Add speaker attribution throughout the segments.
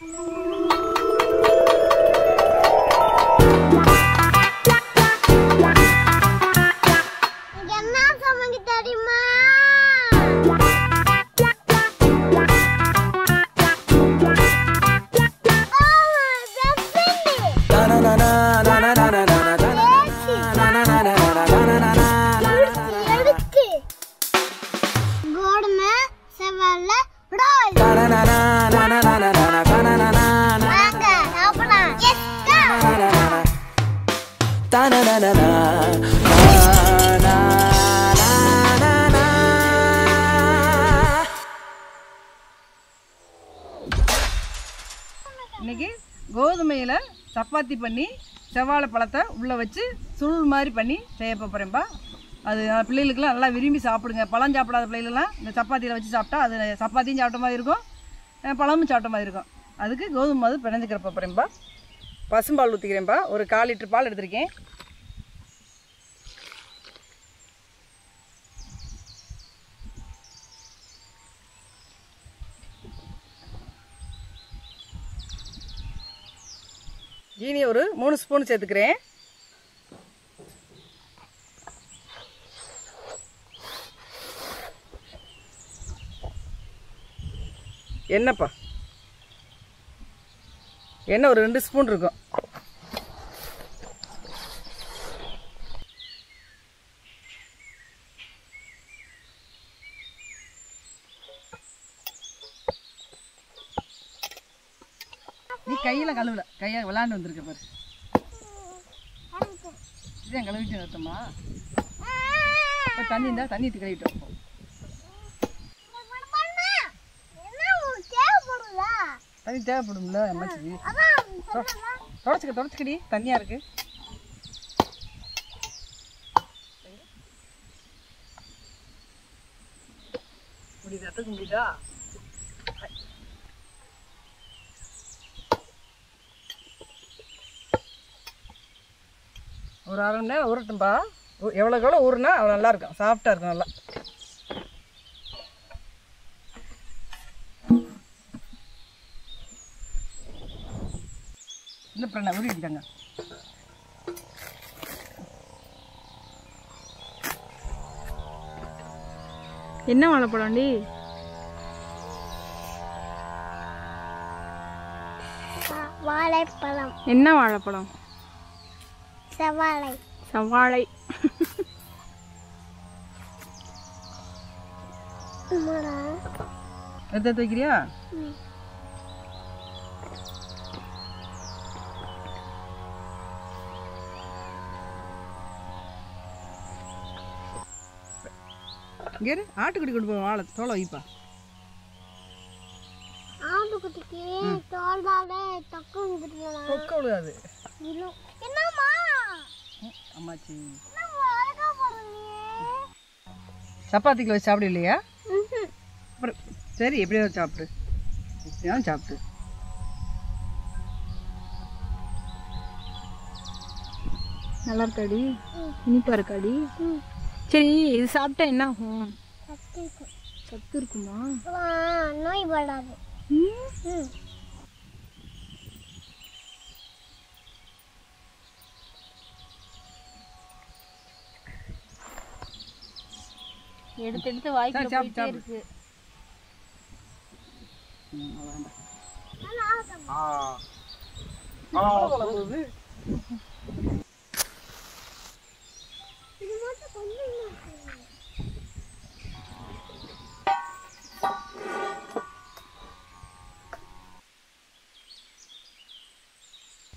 Speaker 1: இங்க
Speaker 2: இன்னைக்கு கோதுமையில் சப்பாத்தி பண்ணி செவ்வாழை பழத்தை உள்ளே வச்சு சுருள் மாதிரி பண்ணி செய்ய போகிறேன்ப்பா அது பிள்ளைகளுக்கெல்லாம் நல்லா விரும்பி சாப்பிடுங்க. பழம் சாப்பிடாத பிள்ளைகளெல்லாம் இந்த சப்பாத்தியில் வச்சு சாப்பிட்டா அது சப்பாத்தியும் சாப்பிட்ட மாதிரி இருக்கும். பழமும் சாப்பிட்ட மாதிரி இருக்கும். அதுக்கு கோதுமை அது பிணைஞ்சிக்கிற போகிறேன்ப்பா பசும்பால் ஊற்றிக்கிறேன்ப்பா ஒரு கால் லிட்டர் பால் எடுத்திருக்கேன். ஜீனி ஒரு மூணு ஸ்பூன் சேர்த்துக்கிறேன். என்னப்பா? எண்ணெய் ஒரு ரெண்டு ஸ்பூன் இருக்கும் நீ கையில் கழுவல. கையை விளாண்டு வந்திருக்க பாரு. இதான் கழுவிட்டு அர்த்தமா இப்போ தண்ணி இருந்தால் தண்ணி ஊற்றி கழுவிட்டு தண்ணி தேவைப்படும்ல அம்மாச்சி. தொடச்சிக்க தொடச்சிக்கடி தண்ணியா இருக்கு. முடியுது? முடியுதா? ஒரு அரை மணி நேரம் ஊறட்டும்பா. ஊ- எவ்வளோக்கு எவ்வளோ ஊறுனா அவ்வளோ நல்லா இருக்கும் சாஃப்டாக இருக்கும் நல்லா. இந்த அப்புறம் உருவிட்டாங்க
Speaker 3: என்ன வாழைப்பழம்டி?
Speaker 1: வாழைப்பழம்.
Speaker 3: என்ன வாழைப்பழம்?
Speaker 1: செவ்வாழை
Speaker 3: செவ்வாழை
Speaker 2: எடுத்து எடுத்து வைக்கிறியா? இங்கே ஆட்டுக்குடி கொண்டு போய் வாழை தோலை வைப்பா.
Speaker 1: ஆட்டுக்குட்டிக்கு தோல்தால தொக்கு
Speaker 2: விழுகாது. அம்மாச்சி. சப்பாத்திக்கு வச்சு சாப்பிடு இல்லையா? அப்புறம் சரி எப்படியாவது சாப்பிடு. எப்படியாவது சாப்பிடு.
Speaker 3: நல்லா இருக்காடி? இனிப்பா இருக்காடி? சரி இது சாப்பிட்டா என்ன ஆகும்? சத்து இருக்குமா.
Speaker 1: நோய் படாது
Speaker 3: எடுத்து எடுத்து
Speaker 2: சாப்பிடு,
Speaker 3: போயிட்டே. இருக்கு.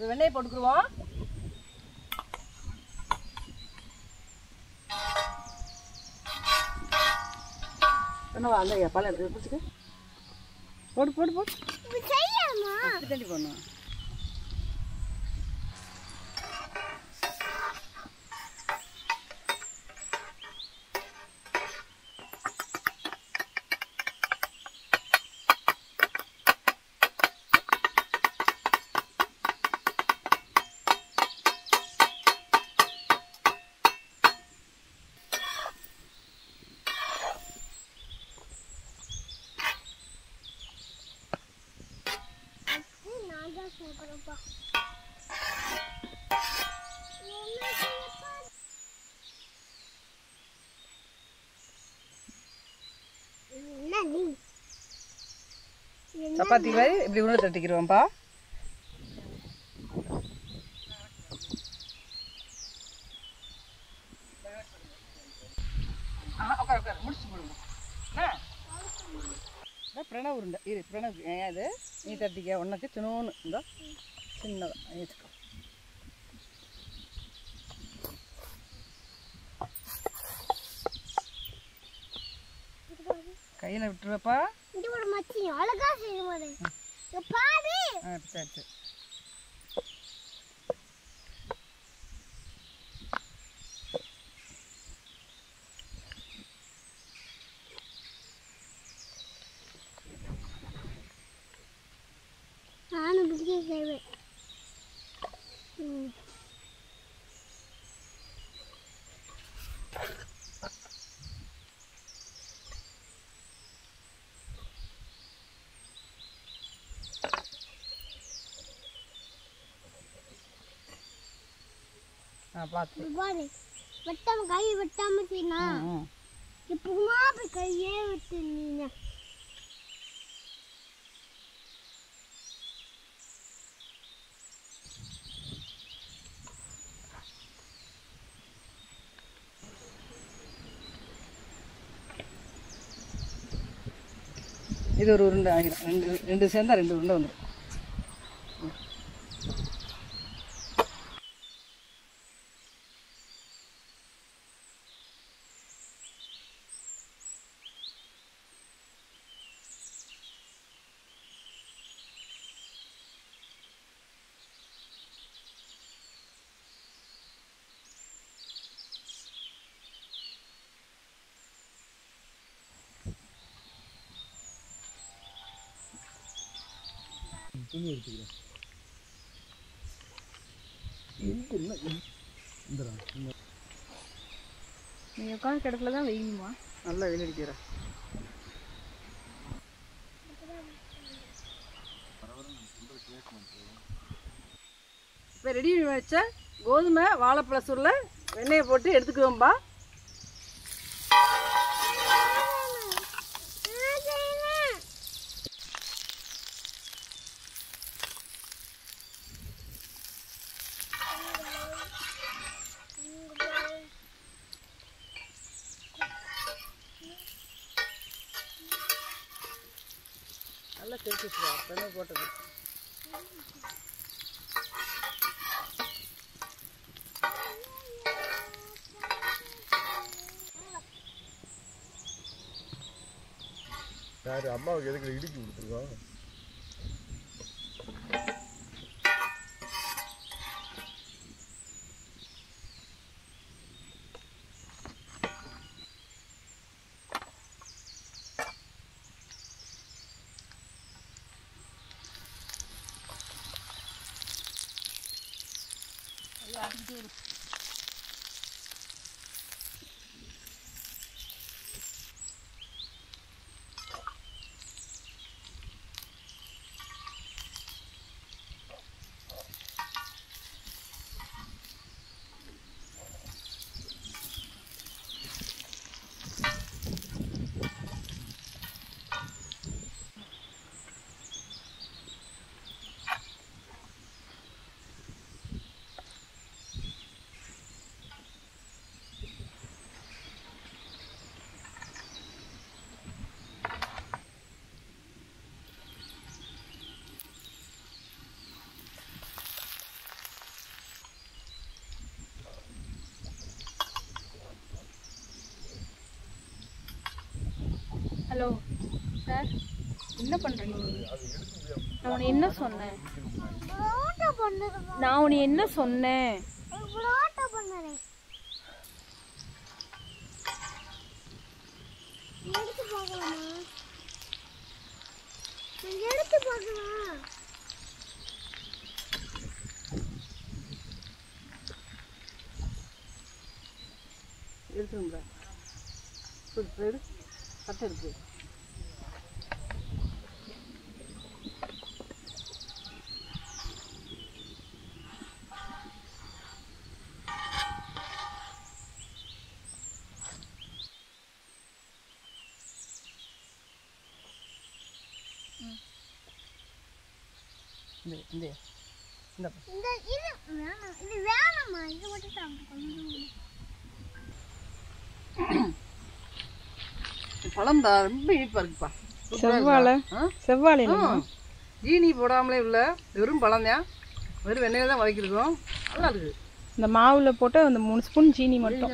Speaker 2: வெண்ணெய் போட்டுக்குருவோம். என்னவா அந்த பழம் எடுத்து பிடிச்சிக்க. போடு போடு போடு.
Speaker 1: செய்யமா?
Speaker 2: அப்படி தண்ணி சப்பாத்தி மாதிரி இப்படி உருண்டை தட்டிக்கிறோம்ப்பா பிரணவ் உருண்டை. இரு பிரணவ் ஏன் அது நீ தட்டிக்க உனக்கு சின்னோன்னு இந்த. சின்னதாக வச்சுக்கோ கையில் விட்டுருவப்பா
Speaker 1: இது ஒரு மச்சி அழகா செய்ய போறேன் இங்க பாரு
Speaker 2: ஆ சரி சரி பார்த்து.
Speaker 1: இங்க பாரு. வெட்டாம கை வெட்டாம செய்யனா
Speaker 2: ம்
Speaker 1: எப்பவுமா போய் கையே விட்டு நீங்க
Speaker 2: இது ஒரு உருண்டை ஆகிடும் ரெண்டு ரெண்டு சேர்ந்தா ரெண்டு உருண்டை வந்துடும்
Speaker 3: நீ உட்காந்து கிடக்கல தான் வெயிலுமா?
Speaker 2: நல்லா வெயில் அடிக்கிற. இப்போ ரெடி வச்ச கோதுமை வாழைப்பழ சுருளை வெண்ணெயை போட்டு எடுத்துக்குவோம்பா. நல்லா தெரிச்சு வச்சுருவா போட்டது.
Speaker 4: யாரு? அம்மாவுக்கு எதுக்கு இடிக்கி கொடுத்துருக்கோம்?
Speaker 3: самом деле ஹலோ சார் என்ன பண்ணுறீங்க நான் உன்னை என்ன சொன்னேன் நான் உன்னை என்ன சொன்னேன்
Speaker 1: எடுத்துங்க பண்ணுறேன் எடுத்து பார்க்கலாமா எடுத்து
Speaker 2: இந்த இந்த. இந்த
Speaker 1: இந்த இது வேணாம். இது வேணாம்மா. இது மட்டும் சாப்பிட்டு
Speaker 2: பழம் தான் ரொம்ப இனிப்பா இருக்குப்பா. சூப்பரா
Speaker 3: செவ்வாழை.
Speaker 2: இருக்குப்பா. ஆ?
Speaker 3: செவ்வாழை
Speaker 2: ஆ. ஜீனி போடாமலே உள்ள வெறும் பழம் தான். வெறும் வெண்ணெயில தான் வதக்கிருக்கோம். நல்லா இருக்கு.
Speaker 3: இந்த மாவுல போட்டு அந்த மூணு ஸ்பூன் சீனி மட்டும்.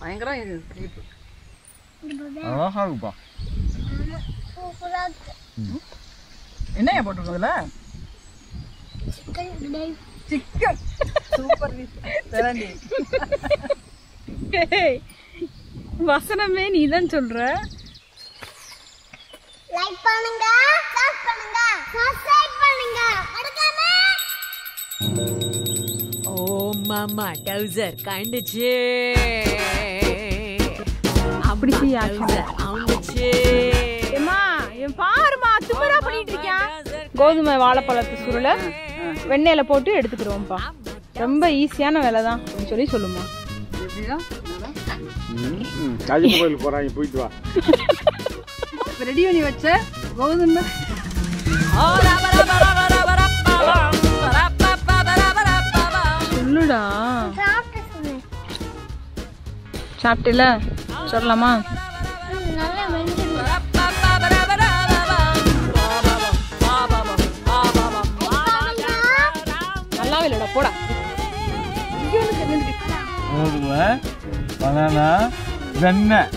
Speaker 2: பயங்கரம்
Speaker 4: இருக்குப்பா.
Speaker 2: என்னையா போட்டிருக்கோம்
Speaker 1: கிரேவி
Speaker 2: சிக்கன் சூப்பர்
Speaker 3: வசனமே நீ தான் சொல்ற?
Speaker 1: லைக் பண்ணுங்க ஷேர் பண்ணுங்க சப்ஸ்கிரைப் பண்ணுங்க. மறக்காம.
Speaker 5: ஓ மாமா டவுசர் கண்டுச்சு.
Speaker 3: அப்படி செய்ய கோதுமை வாழைப்பழத்து சுருளை வெண்ணெயில போட்டு எடுத்துக்கிறோம்ப்பா ரொம்ப ஈஸியான வேலை தான் அப்படின்னு சொல்லி சொல்லுமா.
Speaker 4: கோயிலுக்கு போறாங்க போயிட்டு வா.
Speaker 2: ரெடி பண்ணி வச்ச கோதுமை.
Speaker 3: சொல்லுடா. சாப்பிட்டில? சொல்லலாமா?
Speaker 4: பனானா வெண்ணெய்